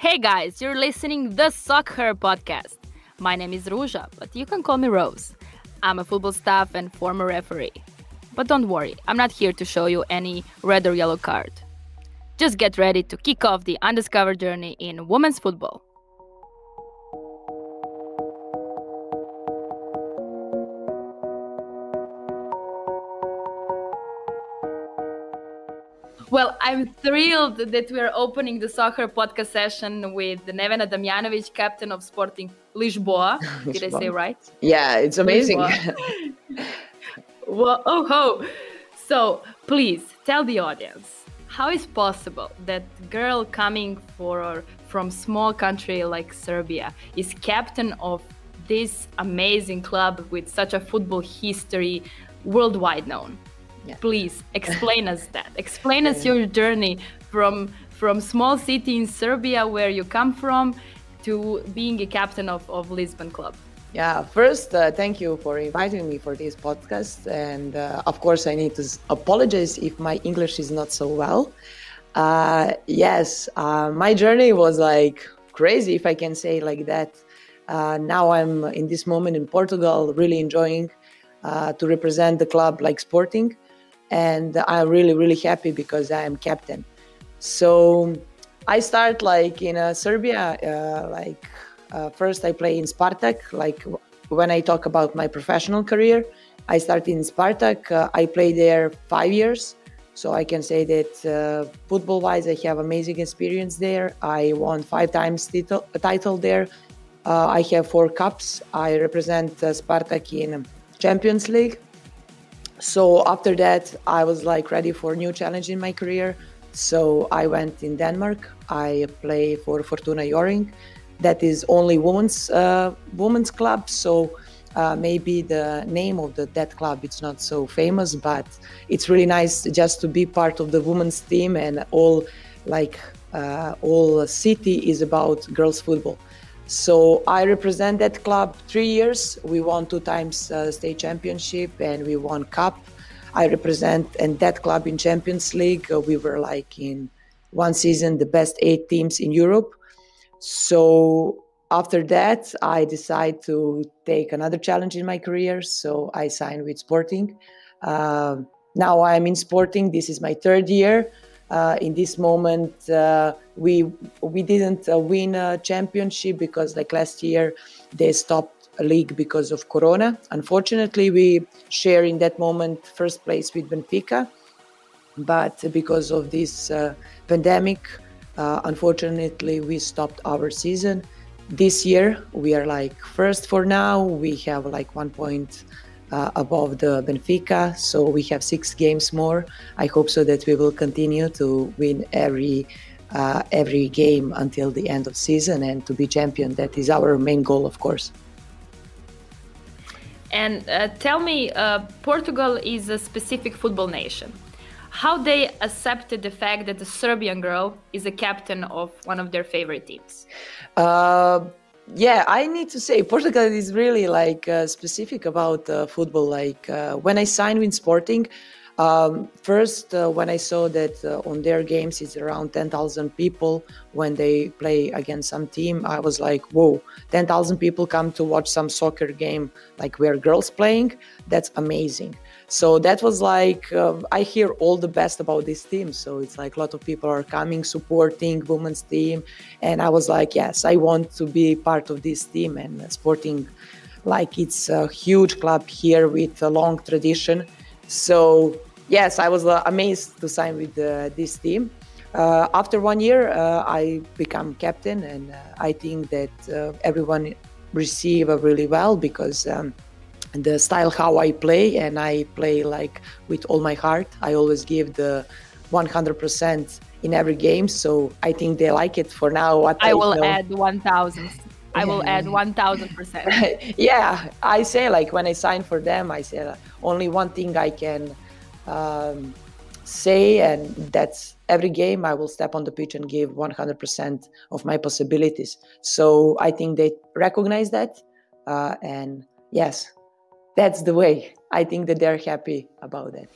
Hey guys, you're listening the SoccHer podcast. My name is Ruja, but you can call me Rose. I'm a football staff and former referee. But don't worry, I'm not here to show you any red or yellow card. Just get ready to kick off the undiscovered journey in women's football. I'm thrilled that we're opening the SoccHer podcast session with Nevena Damjanovic, captain of Sporting Lisboa. Did I say right? Yeah, it's amazing. well, oh, ho. So please tell the audience how is possible that girl coming for from small country like Serbia is captain of this amazing club with such a football history worldwide known? Yeah. Please explain us that. Explain us your journey from from small city in Serbia where you come from to being a captain of, of Lisbon club. Yeah, first, uh, thank you for inviting me for this podcast. And uh, of course, I need to apologize if my English is not so well. Uh, yes, uh, my journey was like crazy, if I can say like that. Uh, now I'm in this moment in Portugal, really enjoying uh, to represent the club like Sporting and I'm really really happy because I am captain. So I start like in uh, Serbia, uh, like uh, first I play in Spartak. Like when I talk about my professional career, I started in Spartak. Uh, I played there five years, so I can say that uh, football-wise, I have amazing experience there. I won five times title, title there. Uh, I have four cups. I represent Spartak in Champions League so after that i was like ready for a new challenge in my career. So i went in denmark. I play for fortuna Hjørring that is only women's uh, women's club. So uh, maybe the name of the that club it's not so famous but it's really nice just to be part of the women's team and all like uh, all city is about girls football so I represent that club three years. We won two times uh, state championship and we won cup. I represent and that club in Champions League. Uh, we were like in one season the best eight teams in Europe. So after that, I decide to take another challenge in my career. So I signed with Sporting. Uh, now I'm in Sporting. This is my third year. Uh, in this moment, uh, we we didn't uh, win a championship because like last year they stopped a league because of corona. Unfortunately we share in that moment first place with benfica but because of this uh, pandemic uh, unfortunately we stopped our season. This year we are like first for now. We have like one point uh, above the Benfica. So we have six games more. I hope so that we will continue to win every uh, every game until the end of season and to be champion. That is our main goal, of course. And uh, tell me, uh, Portugal is a specific football nation. How they accepted the fact that a Serbian girl is a captain of one of their favorite teams? Yeah, I need to say Portugal is really like uh, specific about uh, football. Like uh, when I signed with Sporting, um, first, uh, when I saw that uh, on their games it's around 10,000 people when they play against some team, I was like, whoa, 10,000 people come to watch some soccer game like where girls playing. That's amazing. So that was like, uh, I hear all the best about this team. So it's like a lot of people are coming, supporting women's team. And I was like, yes, I want to be part of this team and sporting like it's a huge club here with a long tradition. So yes, I was uh, amazed to sign with uh, this team. Uh, after one year, uh, I become captain, and uh, I think that uh, everyone receive really well because um, the style how I play, and I play like with all my heart. I always give the 100% in every game, so I think they like it. For now, what I, I will know. add 1,000. I will add 1000%. yeah, I say like when I sign for them, I say only one thing I can um, say, and that's every game I will step on the pitch and give 100% of my possibilities. So I think they recognize that, uh, and yes, that's the way. I think that they're happy about that.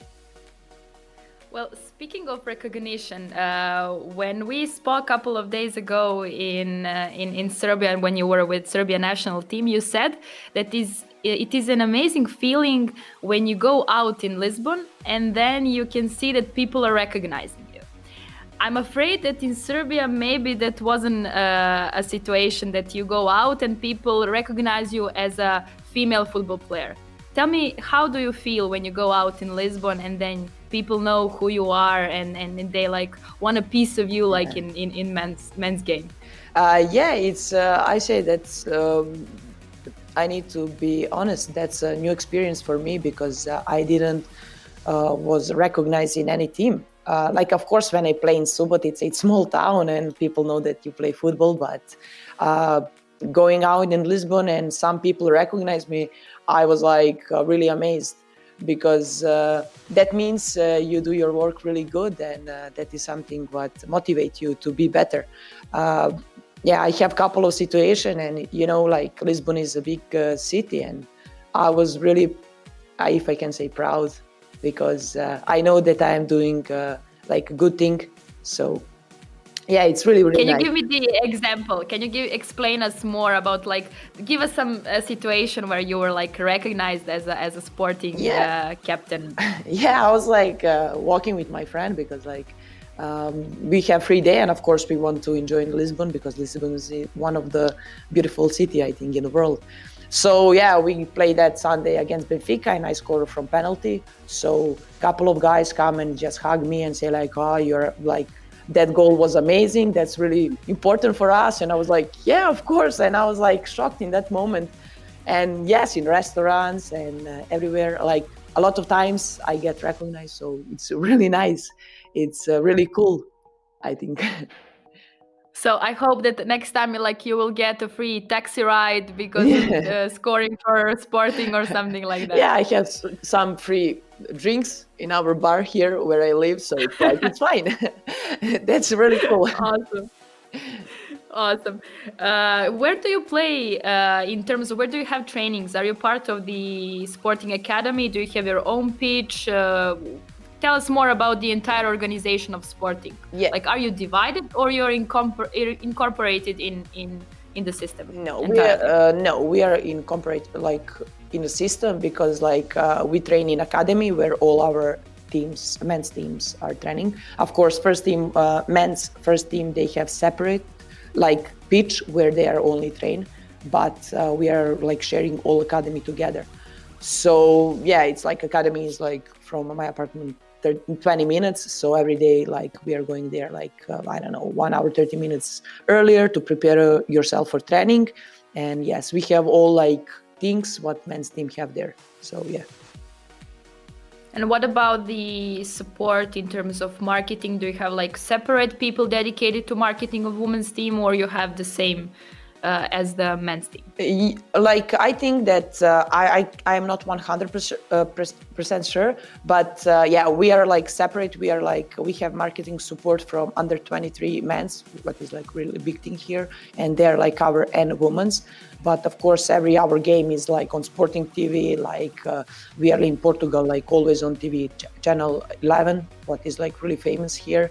Well, speaking of recognition, uh, when we spoke a couple of days ago in, uh, in in Serbia, when you were with Serbia national team, you said that is it is an amazing feeling when you go out in Lisbon and then you can see that people are recognizing you. I'm afraid that in Serbia, maybe that wasn't uh, a situation that you go out and people recognize you as a female football player. Tell me, how do you feel when you go out in Lisbon and then people know who you are and, and they like want a piece of you like in, in, in men's men's game? Uh, yeah it's uh, i say that um, i need to be honest. That's a new experience for me because uh, i didn't uh, was recognized in any team. Uh, like of course when i play in Subotica it's a small town and people know that you play football but uh, going out in lisbon and some people recognize me i was like really amazed because uh, that means uh, you do your work really good and uh, that is something what motivates you to be better. Uh, yeah i have a couple of situations and you know like lisbon is a big uh, city and i was really if i can say proud because uh, i know that i am doing like a good thing. So yeah it's really really can you nice. give me the example can you give explain us more about like give us some uh, situation where you were like recognized as a, as a sporting yeah. uh, captain yeah i was like uh, walking with my friend because like um, we have free day and of course we want to enjoy in lisbon because lisbon is one of the beautiful city i think in the world so yeah we played that sunday against benfica and i scored from penalty so a couple of guys come and just hug me and say like oh you're like that goal was amazing. That's really important for us. And I was like, yeah, of course. And I was like shocked in that moment. And yes, in restaurants and uh, everywhere, like a lot of times I get recognized. So it's really nice. It's uh, really cool, I think. So I hope that next time, like you will get a free taxi ride because yeah. uh, scoring for Sporting or something like that. Yeah, I have some free drinks in our bar here where I live, so it's like it's fine. That's really cool. Awesome. Awesome. Uh, where do you play uh, in terms of where do you have trainings? Are you part of the Sporting Academy? Do you have your own pitch? Uh, tell us more about the entire organization of Sporting. Yeah. Like, are you divided or you're incorporated in in in the system? No, we are, uh, no, we are incorporated like in the system because like uh, we train in academy where all our teams, men's teams, are training. Of course, first team, uh, men's first team, they have separate like pitch where they are only trained, but uh, we are like sharing all academy together. So yeah, it's like academy is like from my apartment 30, 20 minutes. So every day, like we are going there, like uh, I don't know, one hour, 30 minutes earlier to prepare uh, yourself for training. And yes, we have all like things what men's team have there. So yeah. And what about the support in terms of marketing? Do you have like separate people dedicated to marketing of women's team, or you have the same? Uh, as the men's team? Like I think that uh, I, I am not 100 uh, percent sure, but uh, yeah, we are like separate. We are like we have marketing support from under 23 men's, what is like really big thing here, and they're like our and women's. But of course, every our game is like on Sporting TV. Like uh, we are in Portugal, like always on TV, ch- channel 11, what is like really famous here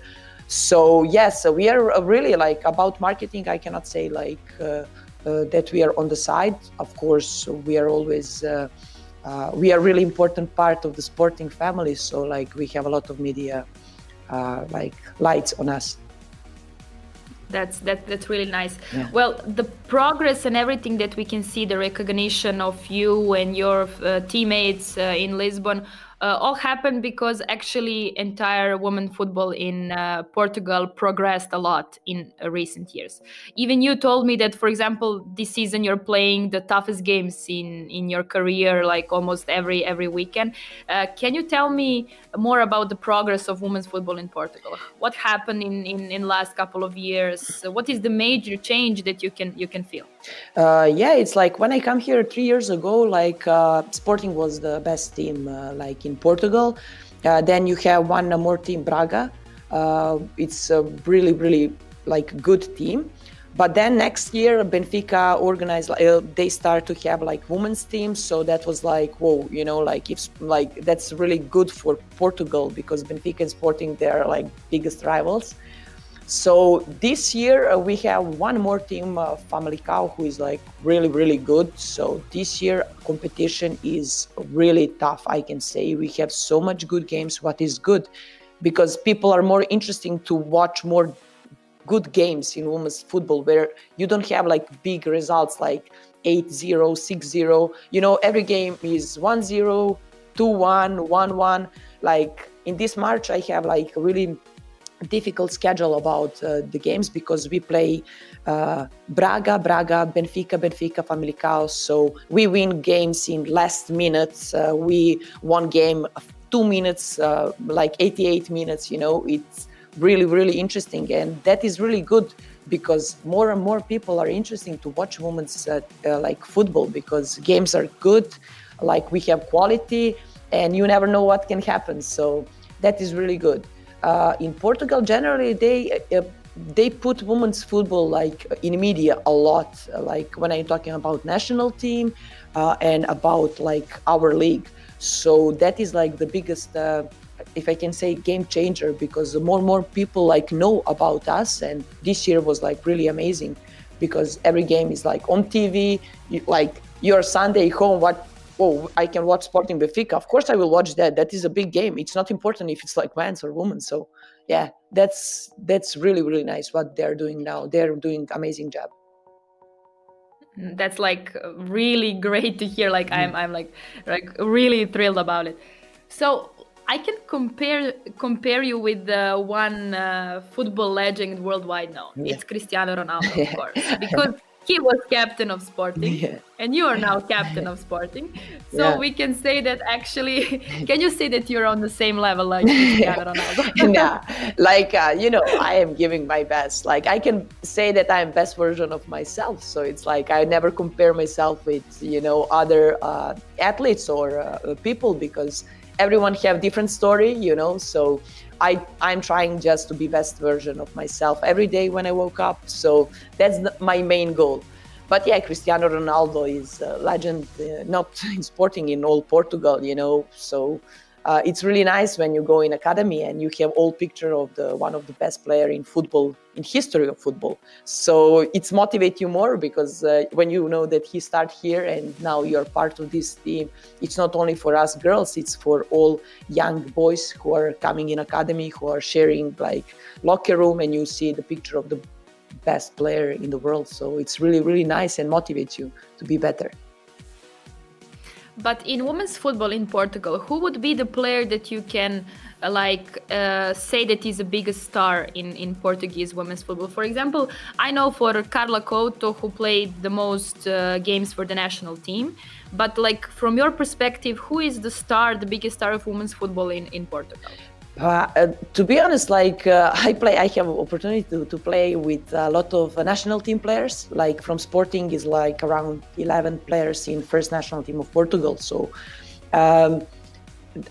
so yes we are uh, really like about marketing i cannot say like uh, uh, that we are on the side. Of course we are always uh, uh, we are really important part of the sporting family. So like we have a lot of media uh, like lights on us. That's that, that's really nice. Yeah. well the progress and everything that we can see the recognition of you and your teammates in lisbon uh, all happened because actually entire women football in uh, Portugal progressed a lot in uh, recent years. Even you told me that, for example, this season you're playing the toughest games in in your career, like almost every every weekend. Uh, can you tell me more about the progress of women's football in Portugal? What happened in in in last couple of years? What is the major change that you can you can feel? Uh, yeah, it's like when I come here three years ago, like uh, Sporting was the best team, like in in Portugal. Uh, then you have one more team, Braga. Uh, it's a really, really like good team. but then next year benfica organized uh, they start to have like women's teams so that was like whoa you know like if like that's really good for portugal because benfica and sporting they're like biggest rivals so this year uh, we have one more team, uh, Famalicão, who is like really, really good. So this year competition is really tough. I can say we have so much good games. What is good, because people are more interesting to watch more good games in women's football where you don't have like big results like 8-0, 6-0. You know, every game is 1-0, 2-1, 1-1. Like in this March, I have like really difficult schedule about uh, the games because we play uh, Braga, Braga, Benfica, Benfica, Famalicão. So we win games in last minutes. Uh, we won game two minutes, uh, like 88 minutes. You know, it's really really interesting, and that is really good because more and more people are interested to watch women's uh, uh, like football because games are good, like we have quality, and you never know what can happen. So that is really good uh, in Portugal, generally they uh, they put women's football like in media a lot. Like when I'm talking about national team uh, and about like our league. So that is like the biggest, uh, if I can say, game changer because more and more people like know about us. And this year was like really amazing because every game is like on TV. You, like your Sunday home, what oh, I can watch Sporting Benfica. Of course, I will watch that. That is a big game. It's not important if it's like men's or women. So, yeah, that's that's really really nice what they're doing now. They're doing amazing job. That's like really great to hear. Like I'm I'm like like really thrilled about it. So I can compare compare you with the one uh, football legend worldwide now. Yeah. It's Cristiano Ronaldo, of course, because he was captain of Sporting, yeah. and you are now captain of Sporting. So yeah. we can say that actually, can you say that you're on the same level like Cristiano Ronaldo? yeah, like uh, you know, I am giving my best. Like I can say that I'm best version of myself. So it's like I never compare myself with you know other uh, athletes or uh, people because everyone have different story. You know, so I, I'm trying just to be best version of myself every day when I woke up. So that's my main goal. But yeah, Cristiano Ronaldo is a legend, uh, not in sporting in all Portugal, you know. So uh, it's really nice when you go in academy and you have all picture of the one of the best player in football in history of football. So it's motivate you more because uh, when you know that he start here and now you're part of this team it's not only for us girls it's for all young boys who are coming in academy who are sharing like locker room and you see the picture of the best player in the world. So it's really really nice and motivates you to be better but in women's football in Portugal, who would be the player that you can uh, like uh, say that is the biggest star in in Portuguese women's football? For example, I know for Carla Couto who played the most uh, games for the national team, but like from your perspective, who is the star, the biggest star of women's football in in Portugal? Uh, uh, to be honest, like uh, I play, I have opportunity to, to play with a lot of uh, national team players. Like from Sporting is like around 11 players in first national team of Portugal. So um,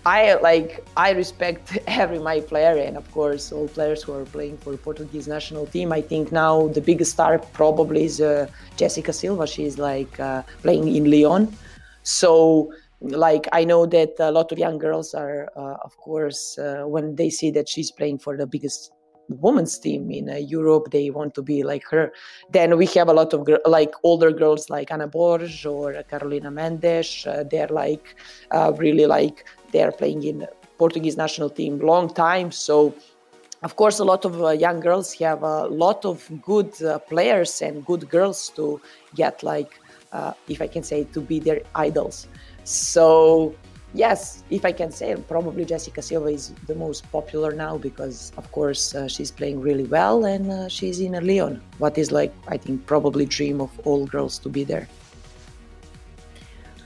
I like I respect every my player and of course all players who are playing for Portuguese national team. I think now the biggest star probably is uh, Jessica Silva. She's like uh, playing in Lyon. So like I know that a lot of young girls are, uh, of course, uh, when they see that she's playing for the biggest women's team in uh, Europe, they want to be like her. Then we have a lot of like older girls like Ana Borges or Carolina Mendes. Uh, they're like uh, really like they're playing in Portuguese national team long time. So of course, a lot of uh, young girls have a lot of good players and good girls to get, like, if I can say, to be their idols. So yes, if I can say, probably Jessica Silva is the most popular now because, of course, uh, she's playing really well and uh, she's in a Lyon. What is like, I think, probably dream of all girls to be there.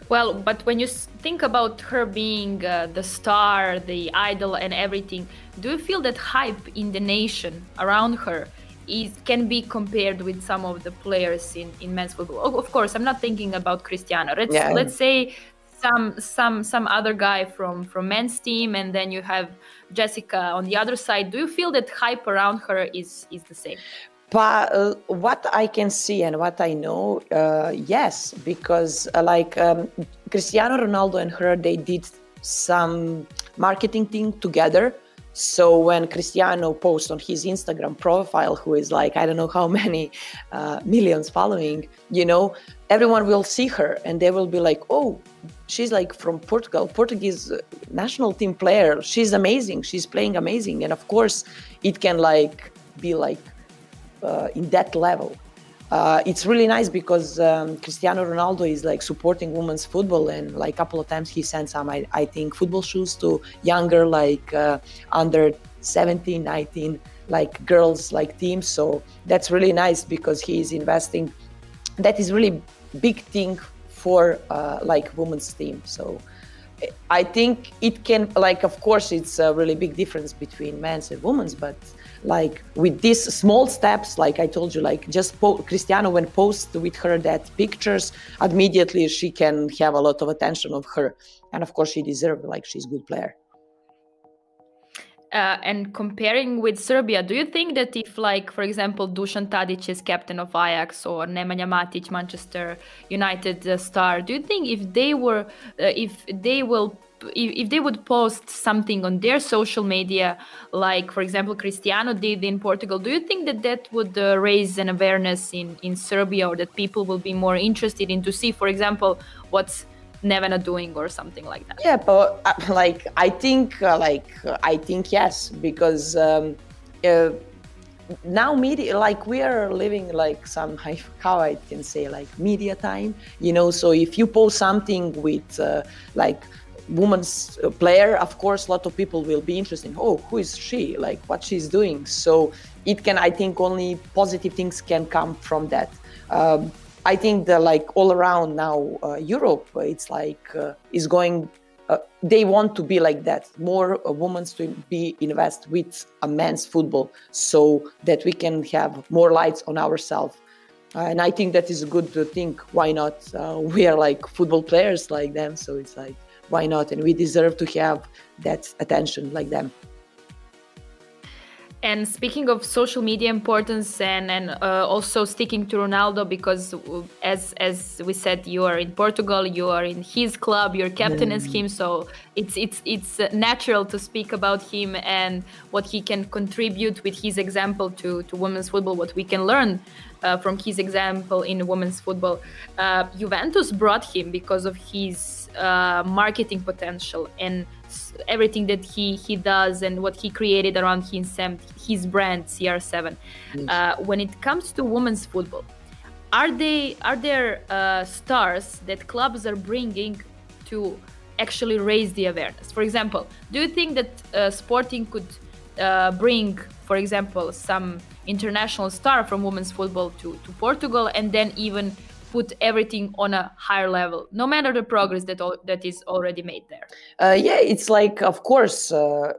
Well, but when you think about her being uh, the star, the idol, and everything, do you feel that hype in the nation around her is can be compared with some of the players in, in men's football? Of course, I'm not thinking about Cristiano. Let's yeah. let's say some some some other guy from from men's team and then you have jessica on the other side do you feel that hype around her is is the same But uh, what I can see and what I know, uh, yes, because uh, like um, Cristiano Ronaldo and her, they did some marketing thing together. So when Cristiano posts on his Instagram profile, who is like I don't know how many uh, millions following, you know, everyone will see her and they will be like, oh, she's like from Portugal, Portuguese uh, national team player. She's amazing. She's playing amazing, and of course, it can like be like uh, in that level. Uh, it's really nice because um, Cristiano Ronaldo is like supporting women's football, and like a couple of times he sent some, I, I think, football shoes to younger, like uh, under 17, 19, like girls, like teams. So that's really nice because he is investing. That is really big thing for uh, like women's team. So I think it can, like, of course, it's a really big difference between men's and women's, but like with these small steps like i told you like just po- cristiano when post with her that pictures immediately she can have a lot of attention of her and of course she deserves like she's a good player uh, and comparing with Serbia, do you think that if, like, for example, Dusan Tadic is captain of Ajax or Nemanja Matic, Manchester United uh, star, do you think if they were, uh, if they will if, they would post something on their social media like for example cristiano did in portugal do you think that that would uh, raise an awareness in in serbia or that people will be more interested in to see for example what's Nevena doing or something like that. Yeah but uh, like i think uh, like i think yes because um, uh, now media like we are living like some how i can say like media time you know? So if you post something with uh, like woman's uh, player of course a lot of people will be interested. In oh who is she? Like what she's doing. So it can i think only positive things can come from that. Um, i think that like all around now uh, europe it's like uh, is going uh, they want to be like that more uh, women to be invest with a men's football so that we can have more lights on ourselves uh, and i think that is a good thing why not we are like football players like them so it's like why not? And we deserve to have that attention like them. And speaking of social media importance and and uh, also sticking to Ronaldo because as as we said you are in Portugal you are in his club you're captain as him so it's it's it's natural to speak about him and what he can contribute with his example to to women's football what we can learn uh, from his example in women's football. Uh, Juventus brought him because of his uh, marketing potential and everything that he he does and what he created around his his brand CR7. Yes. Uh, when it comes to women's football, are they are there uh, stars that clubs are bringing to actually raise the awareness? For example, do you think that uh, Sporting could bring, for example, some international star from women's football to, to Portugal and then even put everything on a higher level, no matter the progress that that is already made there. Uh, yeah, it's like, of course, uh,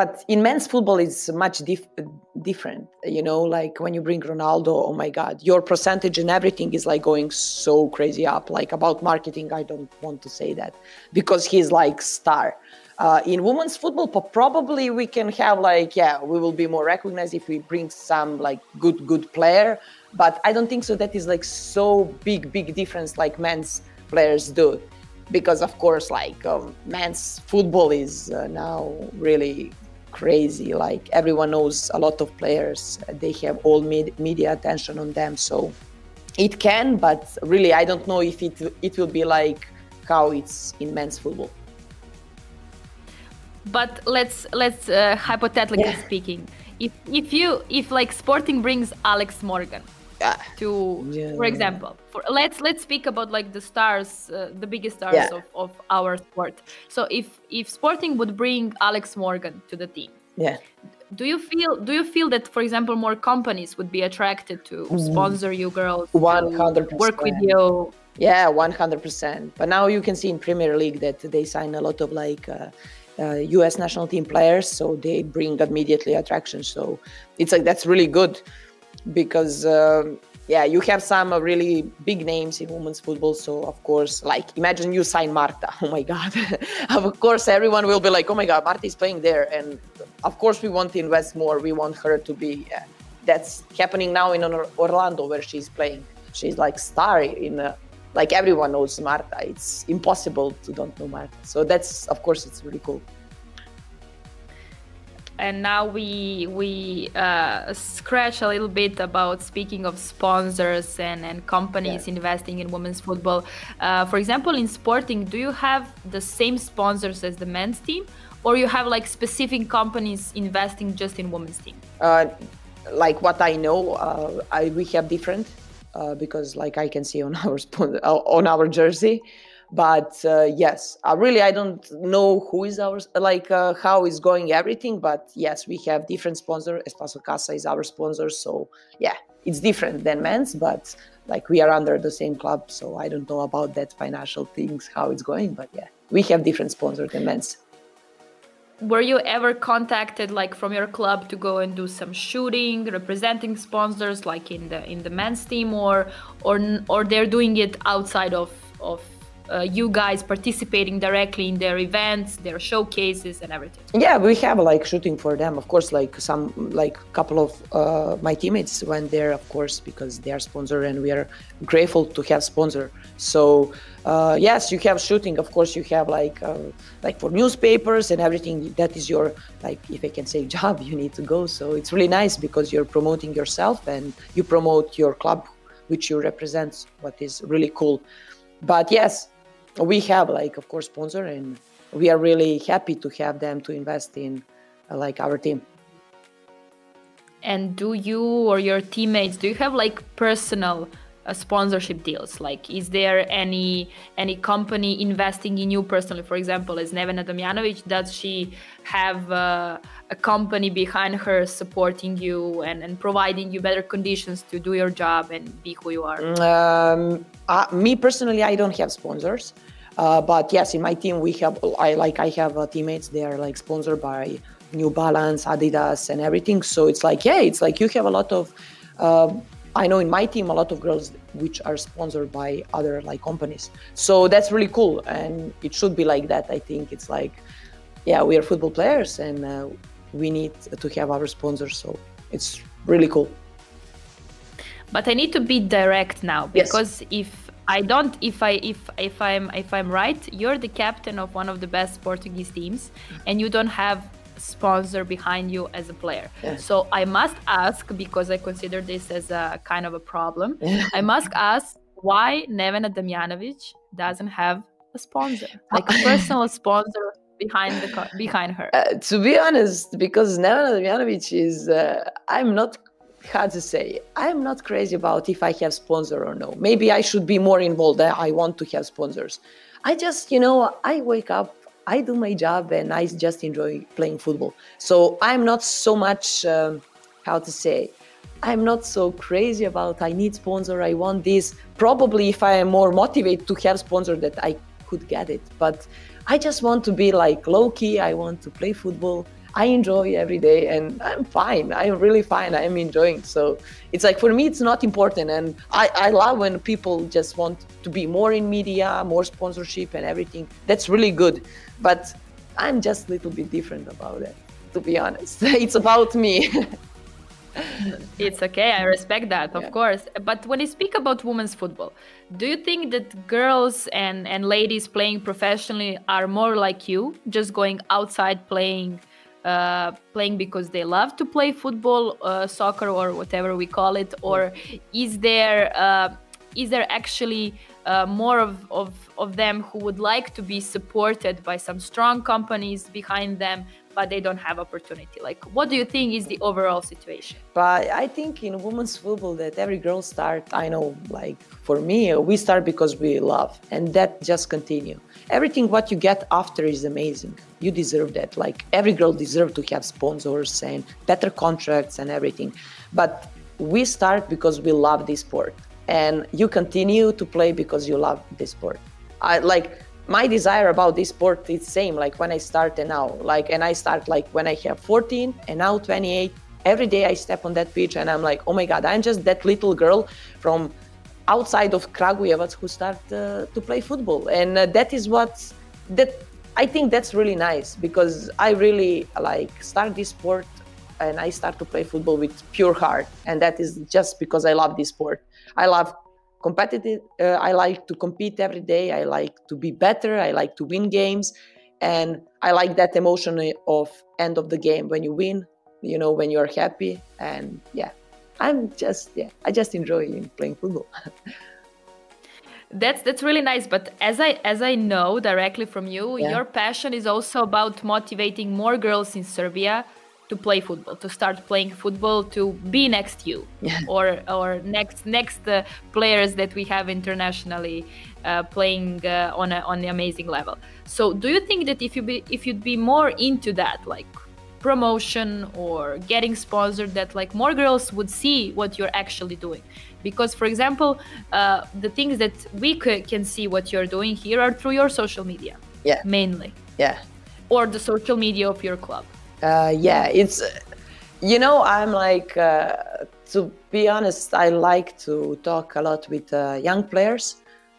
but in men's football, it's much dif- different. You know, like when you bring Ronaldo, oh my God, your percentage and everything is like going so crazy up. Like about marketing, I don't want to say that because he's like star. Uh, in women's football, probably we can have like, yeah, we will be more recognized if we bring some like good, good player. But I don't think so. That is like so big, big difference like men's players do, because of course, like um, men's football is uh, now really crazy. Like everyone knows a lot of players. They have all med- media attention on them. So it can, but really, I don't know if it it will be like how it's in men's football but let's let's uh, hypothetically yeah. speaking if if you if like sporting brings alex morgan yeah. to yeah. for example for let's let's speak about like the stars uh, the biggest stars of, of our sport so if if sporting would bring alex morgan to the team yeah do you feel do you feel that for example more companies would be attracted to mm. sponsor you girls 100 work with you yeah 100% but now you can see in premier league that they sign a lot of like uh, uh, U.S. national team players, so they bring immediately attraction. So it's like that's really good because uh, yeah, you have some uh, really big names in women's football. So of course, like imagine you sign Marta. Oh my God! of course, everyone will be like, oh my God, Marta is playing there, and of course we want to invest more. We want her to be that's happening now in Orlando where she's playing. She's like star in uh, like everyone knows Marta. It's impossible to don't know Marta. So that's of course it's really cool and now we we uh, scratch a little bit about speaking of sponsors and, and companies yeah. investing in women's football. Uh, for example, in sporting, do you have the same sponsors as the men's team, or you have like specific companies investing just in women's team? Uh, like what I know, uh, I, we have different uh, because like I can see on our on our jersey but uh, yes uh, really i don't know who is our like uh, how is going everything but yes we have different sponsor. Espaço Casa is our sponsor so yeah it's different than men's but like we are under the same club so i don't know about that financial things how it's going but yeah we have different sponsors than men's. Were you ever contacted like from your club to go and do some shooting representing sponsors like in the in the men's team or or or they're doing it outside of of you guys participating directly in their events, their showcases, and everything? Yeah, we have like shooting for them. Of course, like some like couple of uh, my teammates went there, of course, because they are sponsor, and we are grateful to have sponsor. So uh, yes, you have shooting. Of course, you have like uh, like for newspapers and everything. That is your like if I can say job. You need to go. So it's really nice because you're promoting yourself and you promote your club, which you represent. What is really cool. But yes, we have like of course sponsor and we are really happy to have them to invest in uh, like our team. And do you or your teammates do you have like personal uh, sponsorship deals? Like is there any any company investing in you personally? For example as nevena damjanovic does she have uh, a company behind her supporting you and, and providing you better conditions to do your job and be who you are? Um, uh, me personally i don't have sponsors uh, but yes in my team we have i like i have uh, teammates. They are like sponsored by new balance adidas and everything. So it's like yeah it's like you have a lot of um, I know in my team a lot of girls which are sponsored by other like companies. So that's really cool, and it should be like that. I think it's like, yeah, we are football players, and uh, we need to have our sponsors. So it's really cool. But I need to be direct now because yes. if I don't, if I if if I'm if I'm right, you're the captain of one of the best Portuguese teams, and you don't have sponsor behind you as a player. Yeah. So I must ask because I consider this as a kind of a problem. I must ask why Nevena Damjanovic doesn't have a sponsor, like a personal sponsor behind the behind her. Uh, to be honest, because Nevena Damjanovic is, uh, I'm not how to say i'm not crazy about if i have sponsor or no maybe i should be more involved i want to have sponsors i just you know i wake up I do my job and I just enjoy playing football. So I'm not so much, um, how to say, I'm not so crazy about I need sponsor, I want this. Probably if I am more motivated to have sponsor that I could get it. But I just want to be like low key, I want to play football I enjoy every day and I'm fine. I'm really fine. I'm enjoying. So it's like for me, it's not important. And I, I love when people just want to be more in media, more sponsorship and everything. That's really good. But I'm just a little bit different about it, to be honest. it's about me. it's okay. I respect that, of yeah. course. But when you speak about women's football, do you think that girls and, and ladies playing professionally are more like you, just going outside playing? Uh, playing because they love to play football, uh, soccer, or whatever we call it, or is there uh, is there actually uh, more of, of, of them who would like to be supported by some strong companies behind them but they don't have opportunity. Like what do you think is the overall situation? But i think in women's football that every girl start i know like for me we start because we love and that just continue. Everything what you get after is amazing. You deserve that. Like every girl deserve to have sponsors and better contracts and everything. But we start because we love this sport and you continue to play because you love this sport. I like my desire about this sport is same like when i start and now like and i start like when i have 14 and now 28 every day i step on that pitch and i'm like oh my god i'm just that little girl from outside of Kragujevac who start uh, to play football and uh, that is what that i think that's really nice because i really like start this sport and I start to play football with pure heart, and that is just because I love this sport. I love competitive. Uh, I like to compete every day. I like to be better. I like to win games, and I like that emotion of end of the game when you win. You know, when you are happy, and yeah, I'm just yeah, I just enjoy playing football. that's that's really nice but as i as i know directly from you yeah. your passion is also about motivating more girls in serbia to play football to start playing football to be next you yeah. or or next next uh, players that we have internationally uh, playing uh, on a, on an amazing level. So do you think that if you be if you'd be more into that like promotion or getting sponsored that like more girls would see what you're actually doing? Because for example uh, the things that we can see what you're doing here are through your social media yeah. mainly. Yeah. Or the social media of your club uh, yeah it's you know i'm like uh, to be honest i like to talk a lot with uh, young players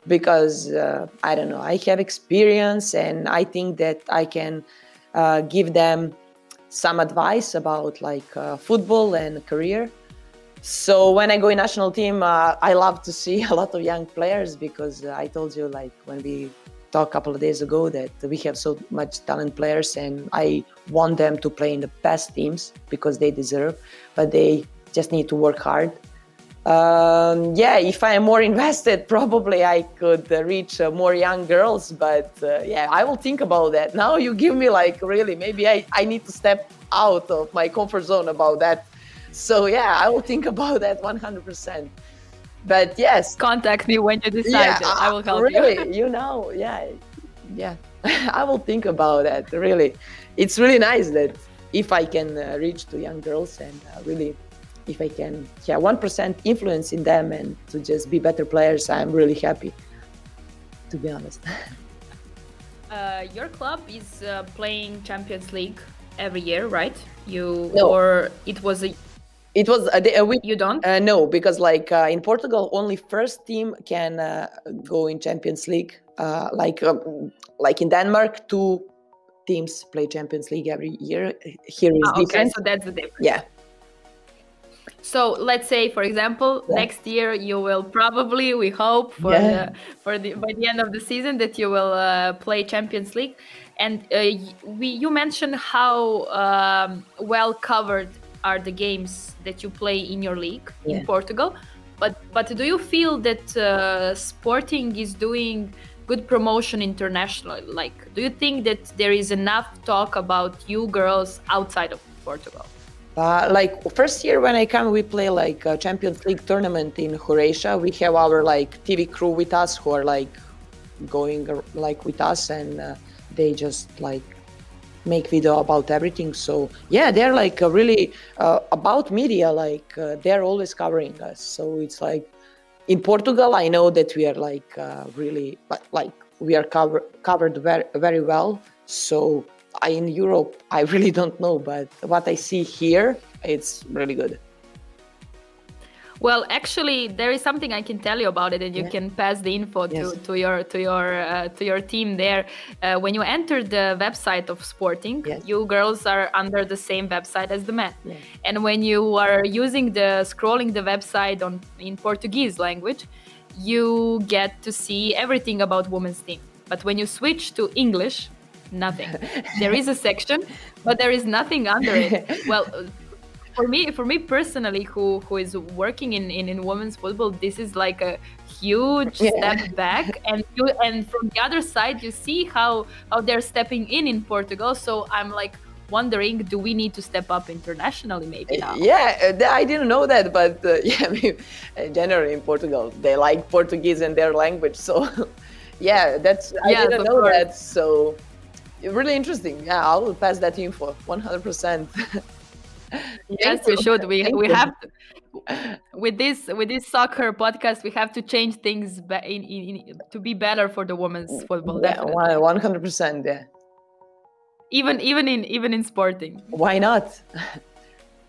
because uh, i don't know i have experience and i think that i can uh, give them some advice about like football and career. So when I go in national team, uh, I love to see a lot of young players because uh, I told you like when we a couple of days ago that we have so much talent players and I want them to play in the best teams because they deserve, but they just need to work hard. Um, yeah, if I am more invested, probably I could reach uh, more young girls. But uh, yeah, I will think about that. Now you give me like really, maybe I, I need to step out of my comfort zone about that so yeah, I will think about that 100%. But yes, contact me when you decide. Yeah, I will help really, you. Really, you know, yeah, yeah. I will think about that. Really, it's really nice that if I can uh, reach to young girls and uh, really, if I can, yeah, one percent influence in them and to just be better players, I'm really happy. To be honest. Uh, your club is uh, playing Champions League every year, right? You no. or it was a it was a, day, a week. You don't? Uh, no, because like uh, in Portugal, only first team can uh, go in Champions League. Uh, like um, like in Denmark, two teams play Champions League every year. Here is ah, okay, so that's the difference. Yeah. So let's say, for example, yeah. next year you will probably, we hope, for yeah. the, for the by the end of the season that you will uh, play Champions League, and uh, we you mentioned how um, well covered are the games that you play in your league yeah. in Portugal. But but do you feel that uh, Sporting is doing good promotion internationally? Like, do you think that there is enough talk about you girls outside of Portugal? Uh, like first year when I come, we play like a Champions League tournament in Croatia. We have our like TV crew with us who are like going like with us, and uh, they just like make video about everything. So yeah they're like uh, really uh, about media like uh, they're always covering us. So it's like in portugal i know that we are like uh, really like we are cover- covered very very well. So I, in europe i really don't know but what i see here it's really good well, actually, there is something I can tell you about it, and you yeah. can pass the info to, yes. to your to your uh, to your team there. Uh, when you enter the website of Sporting, yes. you girls are under the same website as the men. Yeah. And when you are using the scrolling the website on in Portuguese language, you get to see everything about women's team. But when you switch to English, nothing. there is a section, but there is nothing under it. Well, for me for me personally who who is working in in, in women's football this is like a huge yeah. step back and you and from the other side you see how how they're stepping in in portugal so i'm like wondering do we need to step up internationally maybe now? yeah uh, i didn't know that but uh, yeah I mean, generally in portugal they like portuguese and their language so yeah that's i yes, didn't know course. that so really interesting yeah i will pass that info 100% yes, we should. We we have to, with this with this SoccHer podcast. We have to change things in, in, in to be better for the women's football. Yeah, one hundred percent. Yeah. Even even in even in sporting. Why not?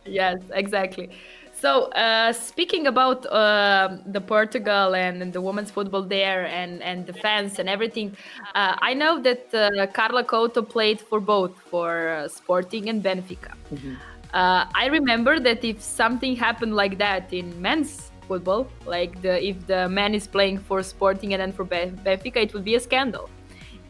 yes, exactly. So, uh, speaking about uh, the Portugal and, and, the women's football there and, and the fans and everything, uh, I know that uh, Carla Couto played for both, for uh, Sporting and Benfica. Mm-hmm. Uh, I remember that if something happened like that in men's football, like the if the man is playing for Sporting and then for Benfica, it would be a scandal.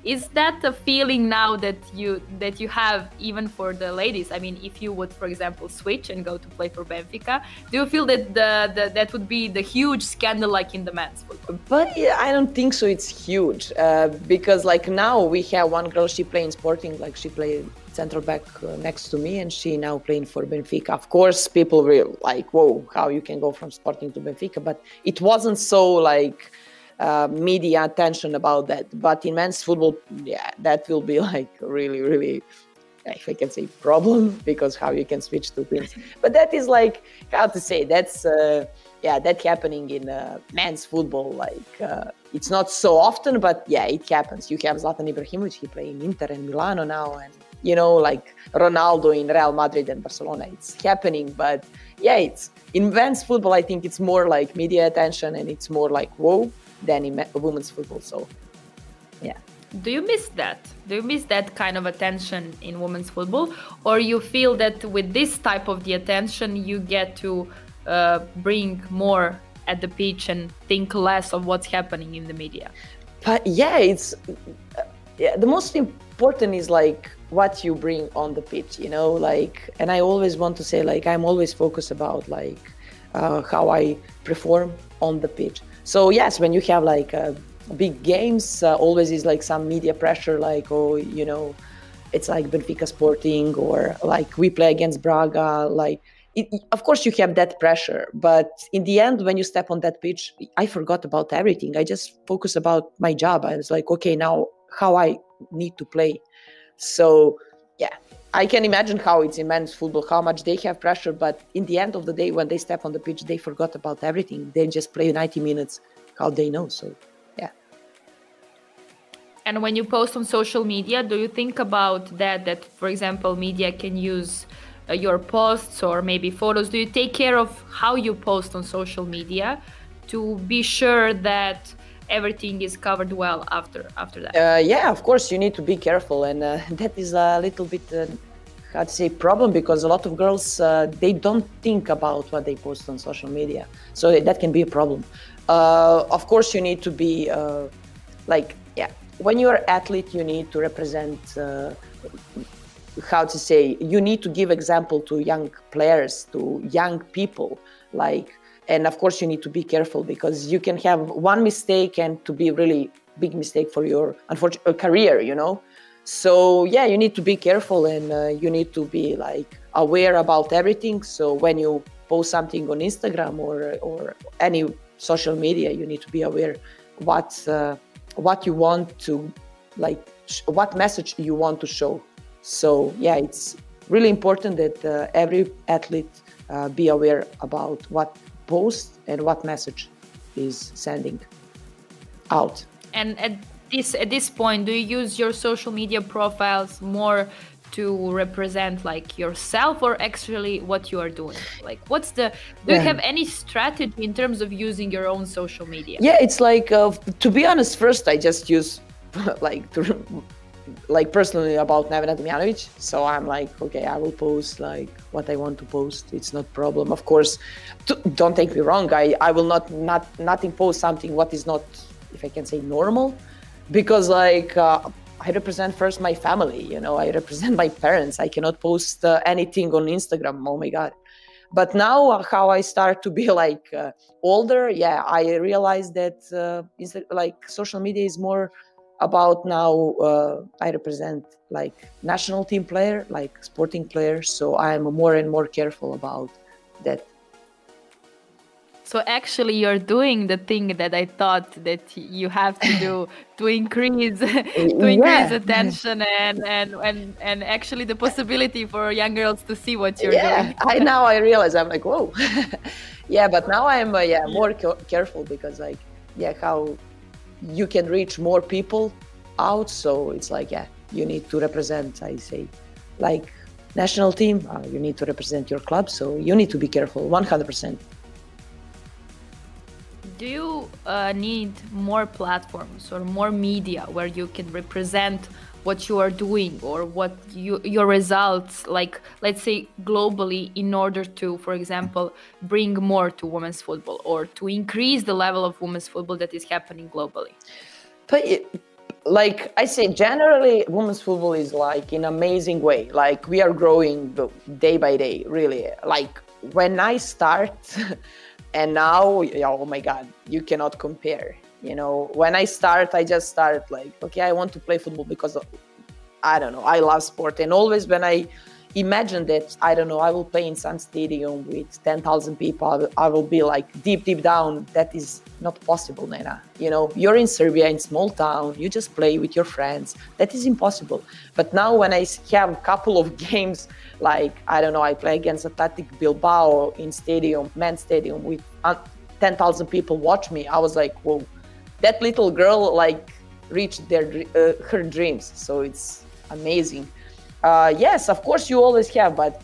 Is that a feeling now that you that you have even for the ladies? I mean if you would for example switch and go to play for benfica do you feel that the, the that would be the huge scandal like in the men's football? But yeah, i don't think so. It's huge uh, because like now we have one girl she playing sporting like she played central back uh, next to me and she now playing for benfica of course people will like whoa how you can go from sporting to benfica but it wasn't so like uh, media attention about that. But in men's football, yeah, that will be like really, really, if I can say, problem because how you can switch to teams. But that is like how to say that's uh, yeah that happening in uh, men's football. Like uh, it's not so often, but yeah, it happens. You have Zlatan Ibrahimovic, he playing Inter and Milano now, and you know like Ronaldo in Real Madrid and Barcelona. It's happening, but yeah, it's in men's football. I think it's more like media attention and it's more like whoa than in women's football. So, yeah. Do you miss that? Do you miss that kind of attention in women's football, or you feel that with this type of the attention you get to uh, bring more at the pitch and think less of what's happening in the media? But yeah, it's uh, yeah, the most important is like what you bring on the pitch, you know, like, and I always want to say like I'm always focused about like uh, how I perform on the pitch. So yes, when you have like uh, big games, uh, always is like some media pressure, like oh, you know, it's like Benfica Sporting or like we play against Braga, like. It, of course, you have that pressure, but in the end, when you step on that pitch, I forgot about everything. I just focus about my job. I was like, okay, now how I need to play. So, yeah, I can imagine how it's in men's football, how much they have pressure, but in the end of the day, when they step on the pitch, they forgot about everything. They just play 90 minutes how they know. So, yeah. And when you post on social media, do you think about that? That, for example, media can use your posts or maybe photos. Do you take care of how you post on social media to be sure that everything is covered well after after that uh, yeah of course you need to be careful and uh, that is a little bit uh, how to say problem because a lot of girls uh, they don't think about what they post on social media so that can be a problem uh, of course you need to be uh, like yeah when you're athlete you need to represent how to say you need to give example to young players to young people like and of course you need to be careful because you can have one mistake and to be really big mistake for your unfortunate uh, career you know? So yeah you need to be careful and uh, you need to be like aware about everything. So when you post something on instagram or or any social media you need to be aware what uh, what you want to like what message you want to show so yeah it's really important that uh, every athlete uh, be aware about what post and what message is sending out. And at this at this point, do you use your social media profiles more to represent like yourself or actually what you are doing like what's the do yeah. you have any strategy in terms of using your own social media yeah it's like uh, to be honest first i just use like to like personally about Nevena Damjanović. So I'm like, okay, I will post like what I want to post. It's not problem. Of course, don't take me wrong. I, I will not not not impose something what is not, if I can say, normal, because like uh, I represent first my family. You know, I represent my parents. I cannot post uh, anything on Instagram. Oh my god. But now, uh, how I start to be like uh, older, yeah, I realize that uh, like social media is more about now uh, i represent like national team player like sporting player so i'm more and more careful about that. So actually you're doing the thing that i thought that you have to do to increase to increase yeah. attention and, and and and actually the possibility for young girls to see what you're yeah, doing. I now i realize i'm like whoa. Yeah but now i'm uh, yeah more careful because like yeah how you can reach more people out. So it's like, yeah, you need to represent, I say, like national team, uh, you need to represent your club. So you need to be careful 100%. do you uh, need more platforms or more media where you can represent what you are doing or what you, your results like let's say globally in order to for example bring more to women's football or to increase the level of women's football that is happening globally? But like i say generally women's football is like in amazing way. Like we are growing day by day really. Like when i start and now oh my god you cannot compare you know when i start i just start like okay i want to play football because i don't know i love sport. And always when i imagine that i don't know i will play in some stadium with 10000 people. I will be like deep deep down that is not possible nena. You know you're in serbia in small town you just play with your friends. That is impossible. But now when i have a couple of games like i don't know i play against athletic bilbao in stadium men's stadium with uh, 10000 people watch me i was like whoa that little girl like reached their uh, her dreams. So it's amazing. Uh, yes of course you always have but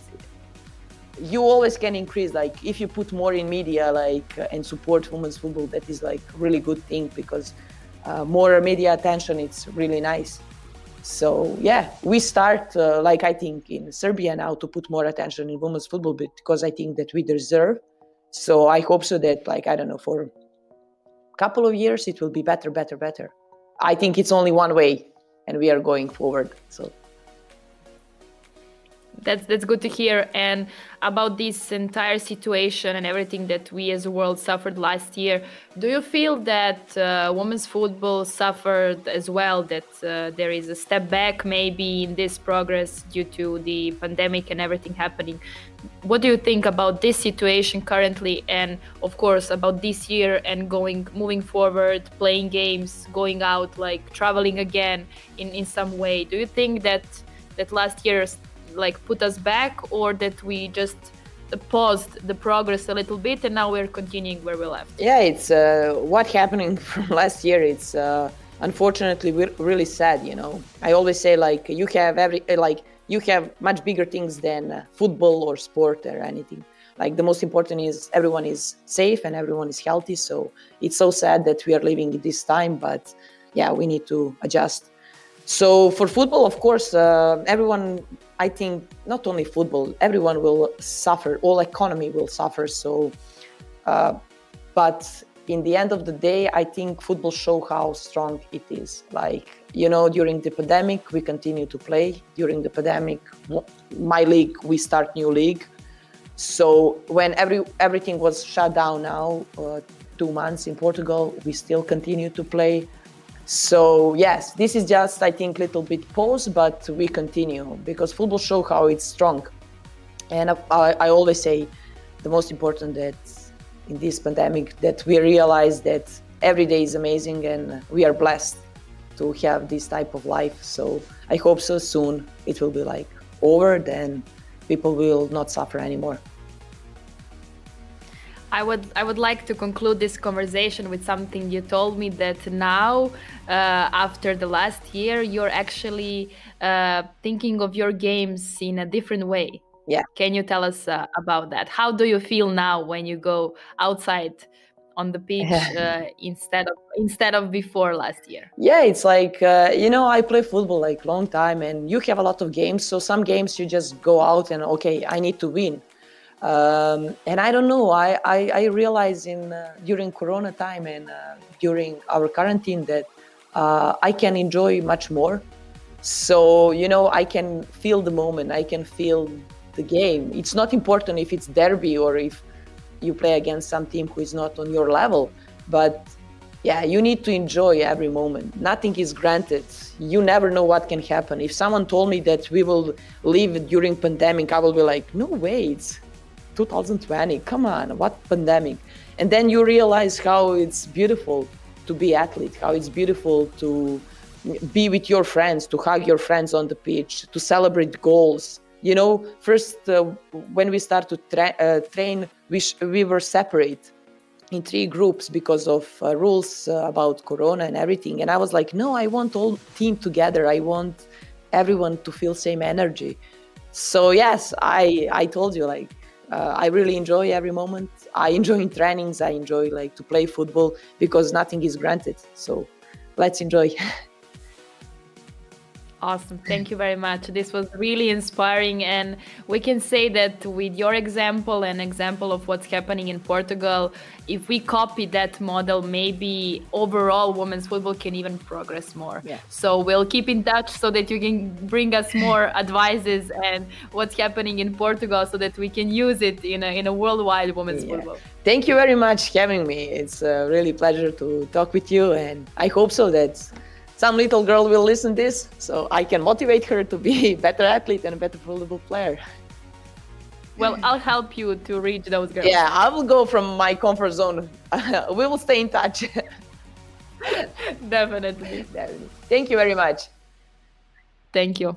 you always can increase. Like if you put more in media like uh, and support women's football that is like really good thing because uh, more media attention it's really nice. So yeah we start uh, like i think in serbia now to put more attention in women's football because i think that we deserve. So i hope so that like i don't know for couple of years it will be better better better. I think it's only one way and we are going forward so that's that's good to hear. And about this entire situation and everything that we as a world suffered last year do you feel that uh, women's football suffered as well that uh, there is a step back maybe in this progress due to the pandemic and everything happening? What do you think about this situation currently and of course about this year and going moving forward playing games going out like traveling again in in some way? Do you think that that last year's like put us back or that we just paused the progress a little bit and now we're continuing where we left? Yeah it's uh, what happening from last year it's uh, unfortunately really sad you know. I always say like you have every uh, like you have much bigger things than uh, football or sport or anything. Like the most important is everyone is safe and everyone is healthy so it's so sad that we are living this time but yeah we need to adjust so for football of course uh, everyone I think not only football, everyone will suffer, all economy will suffer. So, uh, but in the end of the day, I think football show how strong it is. Like you know, during the pandemic, we continue to play. During the pandemic, my league, we start new league. So when every everything was shut down now, uh, two months in Portugal, we still continue to play. So yes, this is just I think little bit pause, but we continue because football show how it's strong. And I, I always say the most important that in this pandemic that we realize that every day is amazing and we are blessed to have this type of life. So I hope so soon it will be like over, then people will not suffer anymore. I would I would like to conclude this conversation with something you told me that now uh, after the last year you're actually uh, thinking of your games in a different way. Yeah. Can you tell us uh, about that? How do you feel now when you go outside on the pitch uh, instead of instead of before last year? Yeah, it's like uh, you know I play football like long time and you have a lot of games. So some games you just go out and okay I need to win um, and I don't know. I I, I realize in uh, during Corona time and uh, during our quarantine that uh, I can enjoy much more. So you know, I can feel the moment. I can feel the game. It's not important if it's derby or if you play against some team who is not on your level, but yeah, you need to enjoy every moment. Nothing is granted. You never know what can happen. If someone told me that we will live during pandemic, I will be like, no way, it's 2020 come on what pandemic? And then you realize how it's beautiful to be athlete how it's beautiful to be with your friends to hug your friends on the pitch to celebrate goals. You know first uh, when we start to tra- uh, train we, sh- we were separate in three groups because of uh, rules uh, about corona and everything. And i was like no i want all team together. I want everyone to feel same energy. So yes i i told you like Uh, I really enjoy every moment. I enjoy trainings. I enjoy like to play football because nothing is granted. So let's enjoy. Awesome. Thank you very much. This was really inspiring. And we can say that with your example and example of what's happening in Portugal, if we copy that model, maybe overall women's football can even progress more. Yeah. So we'll keep in touch so that you can bring us more advices and what's happening in Portugal so that we can use it in a, in a worldwide women's yeah. football. Thank you very much having me. It's a really pleasure to talk with you. And I hope so that some little girl will listen this so i can motivate her to be a better athlete and a better volleyball player. Well i'll help you to reach those girls. Yeah i will go from my comfort zone. We will stay in touch. Definitely. Definitely. Thank you very much. Thank you